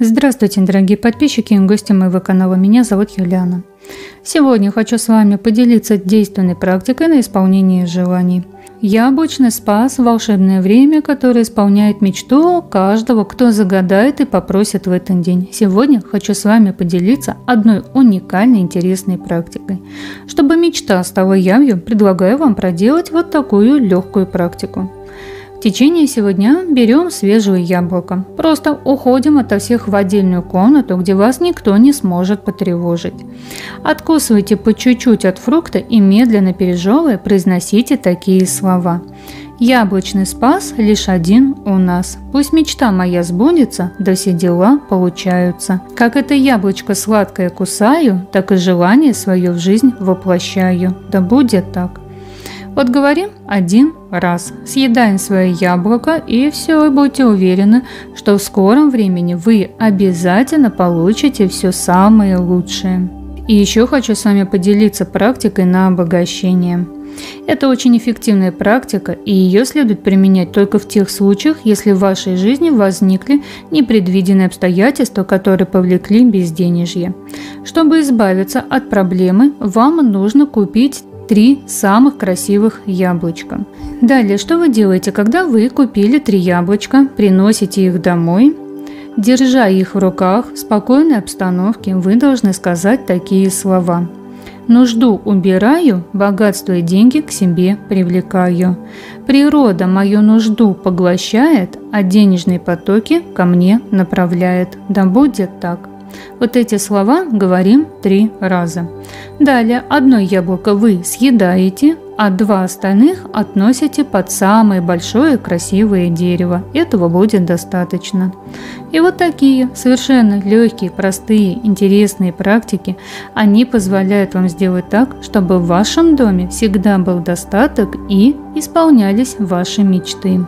Здравствуйте, дорогие подписчики и гости моего канала. Меня зовут Юлиана. Сегодня хочу с вами поделиться действенной практикой на исполнение желаний. Яблочный спас – волшебное время, которое исполняет мечту каждого, кто загадает и попросит в этот день. Сегодня хочу с вами поделиться одной уникальной интересной практикой. Чтобы мечта стала явью, предлагаю вам проделать вот такую легкую практику. В течение всего дня берем свежее яблоко. Просто уходим ото всех в отдельную комнату, где вас никто не сможет потревожить. Откусывайте по чуть-чуть от фрукта и медленно пережевывая произносите такие слова. Яблочный спас лишь один у нас. Пусть мечта моя сбудется, да все дела получаются. Как это яблочко сладкое кусаю, так и желание свое в жизнь воплощаю. Да будет так. Вот говорим один раз, съедаем свое яблоко и все, и будьте уверены, что в скором времени вы обязательно получите все самое лучшее. И еще хочу с вами поделиться практикой на обогащение. Это очень эффективная практика, и ее следует применять только в тех случаях, если в вашей жизни возникли непредвиденные обстоятельства, которые повлекли безденежье. Чтобы избавиться от проблемы, вам нужно купить три самых красивых яблочка. Далее, что вы делаете, когда вы купили три яблочка, приносите их домой, держа их в руках в спокойной обстановке, вы должны сказать такие слова. Нужду убираю, богатство и деньги к себе привлекаю. Природа мою нужду поглощает, а денежные потоки ко мне направляет. Да будет так. Вот эти слова говорим три раза. Далее одно яблоко вы съедаете, а два остальных относите под самое большое красивое дерево. Этого будет достаточно. И вот такие совершенно легкие, простые, интересные практики, они позволяют вам сделать так, чтобы в вашем доме всегда был достаток и исполнялись ваши мечты.